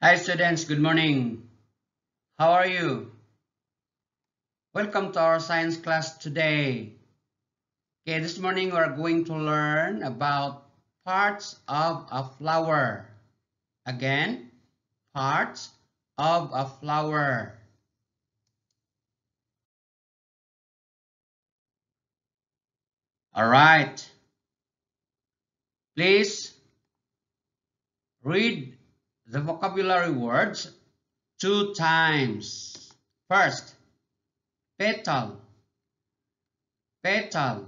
Hi students, good morning. How are you? Welcome to our science class today. Okay, this morning we're going to learn about parts of a flower. Again, parts of a flower. All right. Please read the vocabulary words two times. First, petal, petal,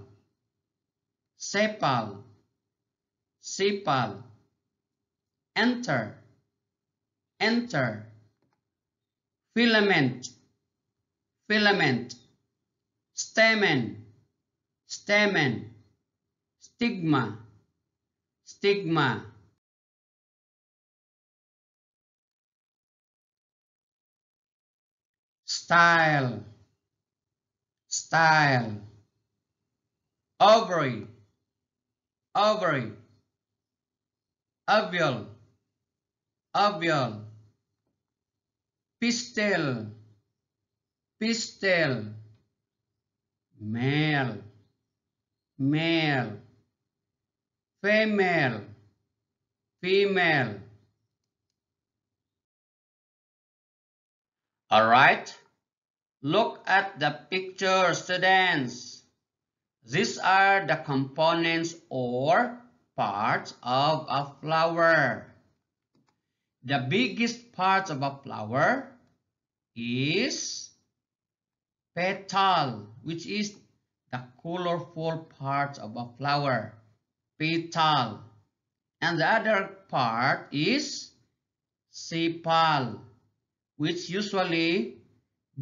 sepal, sepal, anther, anther, filament, filament, stamen, stamen, stigma, stigma, style, style, ovary, ovary, ovule, ovule, pistil, pistil, male, male, female, female. All right. Look at the picture, students. These are the components or parts of a flower. The biggest part of a flower is petal, which is the colorful part of a flower. Petal. And the other part is sepal, which usually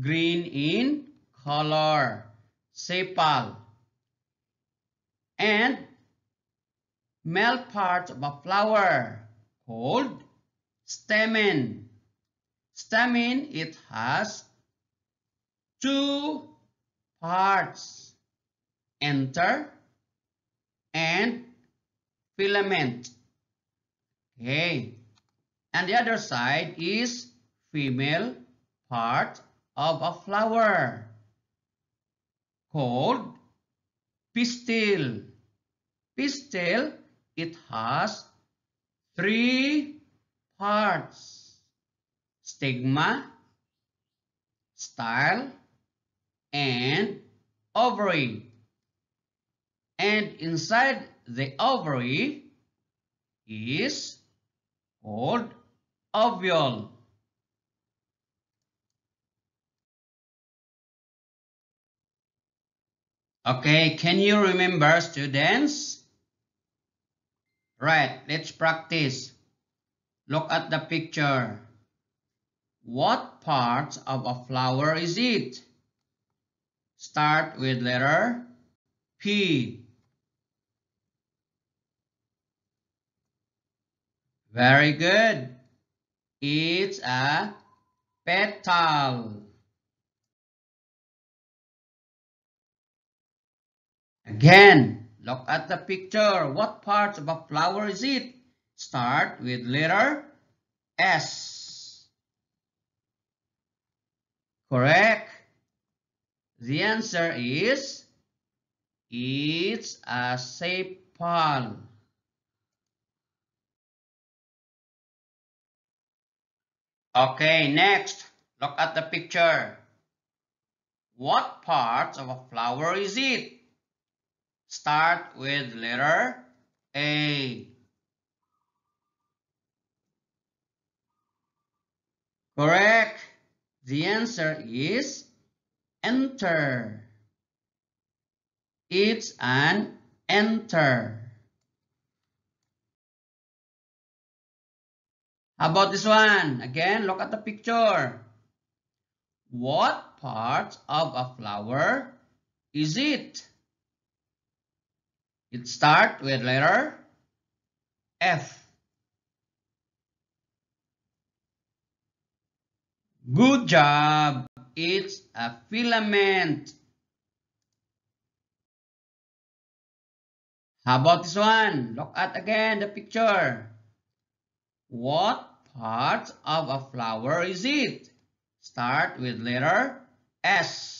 green in color, sepal. And male part of a flower called stamen. Stamen, it has two parts, anther and filament. Okay. And the other side is female part of a flower called pistil. Pistil, it has three parts. Stigma, style, and ovary. And inside the ovary is called ovule. Okay, can you remember students? Right, let's practice. Look at the picture. What part of a flower is it? Start with letter P. Very good. It's a petal. Again, look at the picture. What part of a flower is it? Start with letter S. Correct. The answer is it's a sepal. Okay, next, look at the picture. What part of a flower is it? Start with letter A. Correct. The answer is anther. It's an anther. How about this one? Again, look at the picture. What part of a flower is it? It starts with letter F. Good job. It's a filament. How about this one? Look at again the picture. What part of a flower is it? Start with letter S.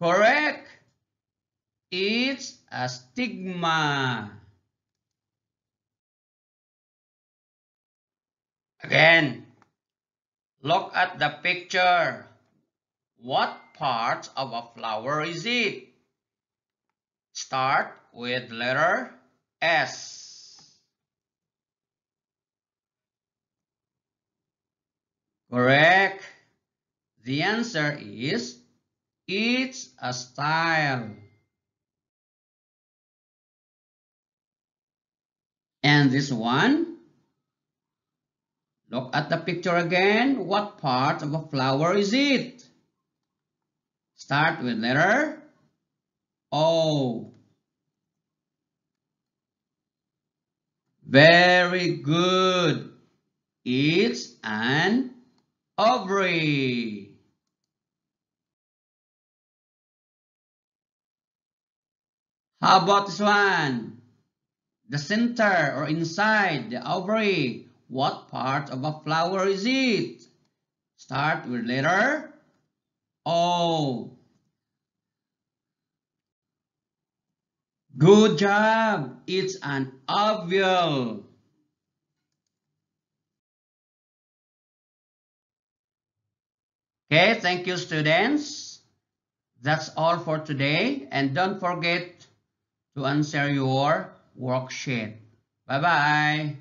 Correct. It's a stigma. Again, look at the picture. What part of a flower is it? Start with letter S. Correct. The answer is it's a style. And this one, look at the picture again. What part of a flower is it? Start with letter O. Very good. It's an ovary. How about this one? The center or inside the ovary. What part of a flower is it? Start with letter O. Good job. It's an ovule. Okay, thank you students. That's all for today. And don't forget to answer your worksheet. Bye-bye.